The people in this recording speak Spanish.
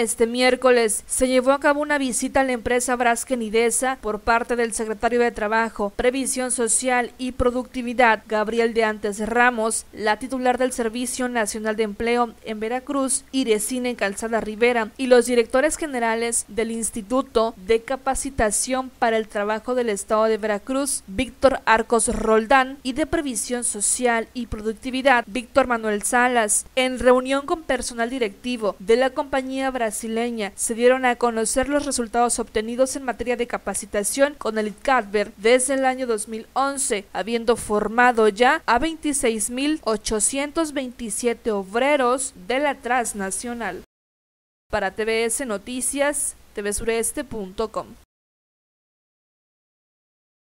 Este miércoles se llevó a cabo una visita a la empresa Braskenidesa por parte del secretario de Trabajo, Previsión Social y Productividad, Gabriel de Antes Ramos, la titular del Servicio Nacional de Empleo en Veracruz, Iresina Calzada Rivera, y los directores generales del Instituto de Capacitación para el Trabajo del Estado de Veracruz, Víctor Arcos Roldán, y de Previsión Social y Productividad, Víctor Manuel Salas, en reunión con personal directivo de la compañía se dieron a conocer los resultados obtenidos en materia de capacitación con el ICADVER desde el año 2011, habiendo formado ya a 26.827 obreros de la transnacional. Para TVS Noticias, tvsureste.com.